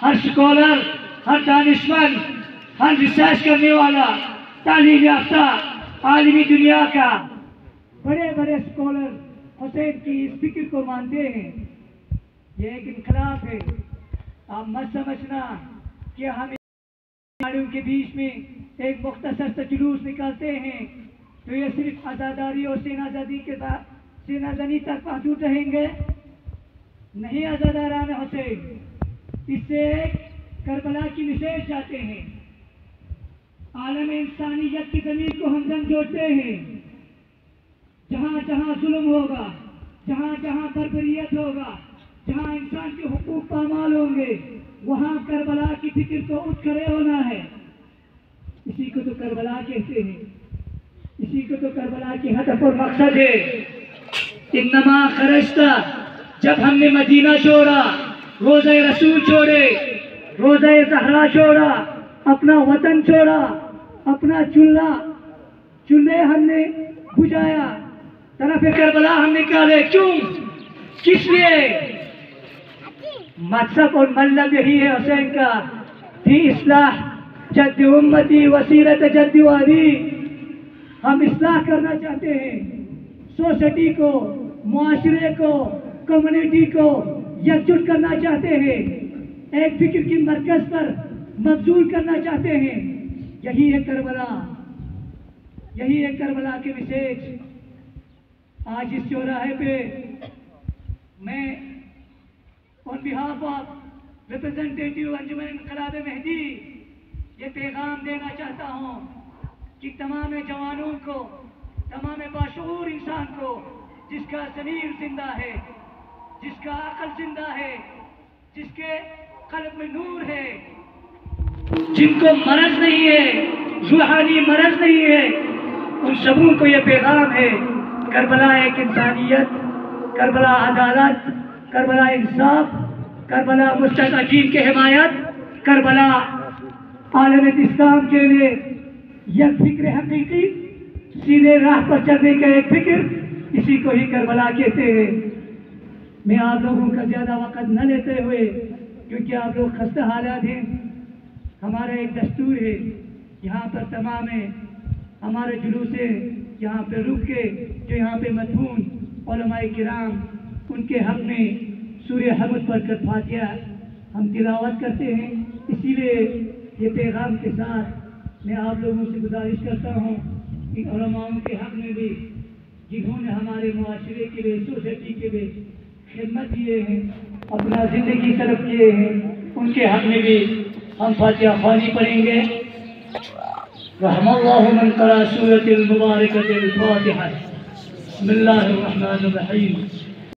हर scholar हर दानिशमंद हर research करने वाला, तालीम याफ्ता, आलमी दुनिया का बड़े बड़े स्कॉलर हुसैन की इस फ़िक्र को मानते हैं। ये एक इनकलाब है। आप मत समझना कि हम खिलाड़ियों के बीच में एक मुख्तसर सा जुलूस निकालते हैं तो ये सिर्फ़ आज़ादारी और सेनाजादी के बाद सेनाजनी तक महदूद रहेंगे। नहीं आज़ादारान हुसैन। इससे करबला की विशेष जाते हैं। आलम इंसानियत की ज़मीन को हम जंग जोड़ते हैं। जहाँ जहाँ जुल्म होगा, जहाँ जहाँ बरबरीत होगा, जहाँ इंसान के हुकूक पामाल होंगे, वहाँ करबला की फ़िक्र को उठ खड़े होना है। इसी को तो करबला कहते हैं। इसी को तो करबला की हदफ और मकसद है। इन्नमा खरजता, जब हमने मदीना छोड़ा रोज़े रसूल छोड़े रोज़े जहरा छोड़ा, अपना वतन छोड़ा, अपना चूल्हा, चूल्हे हमने बुझाया, तरफ़ करबला हम निकाले, क्यों? किस लिए? मकसद और मतलब यही है हुसैन का थी इसलाह जद उम्मती वसीरत जद हम इसलाह करना चाहते हैं, सोसाइटी को, माशरे को कम्युनिटी को एकजुट करना चाहते हैं, एक फ़िक्र की मरकज पर मबजूल करना चाहते हैं। यही है करबला। यही है करबला के विशेष। आज इस चौराहे पे मैं on behalf of representative Anjuman Inquilab Mehdi ये पैगाम देना चाहता हूँ कि तमाम जवानों को, तमाम बाशूर इंसान को, जिसका जमीर ज़िंदा है जिसका अकल ज़िंदा है, जिसके कल्ब में नूर है। जिनको मरज नहीं है, रूहानी मरज नहीं है, उन सबों को ये पैगाम है, करबला एक इंसानियत, करबला अदालत, करबला इंसाफ, करबला मुस्तकीम की हिमायत, करबला आलम इस्लाम के लिए यह फ़िक्र हकीकी, सीधे राह पर चलने का एक फ़िक्र, इसी को ही करबला कहते हैं। मैं आप लोगों का ज़्यादा वक्त न लेते हुए, क्योंकि आप लोग खस्ता हालात हैं, हमारा एक दस्तूर है, यहाँ पर तमाम है, हमारे जुलूसे यहाँ पर रुक के जो यहाँ पे मधून किराम, उनके हक में सूर्य हमद पर कर फातिया हम तिलावत करते हैं। इसीलिए ये पैगाम के साथ मैं आप लोगों से गुजारिश करता हूँ कि के हक में भी, जिन्होंने हमारे मुआशरे के लिए सोसाइटी के लिए खिदमत किए हैं, अपना ज़िंदगी तरफ़ किए हैं। उनके हक में भी हम फातिहा खानी पढ़ेंगे। मुबारक मन करा सूरत मुबारकत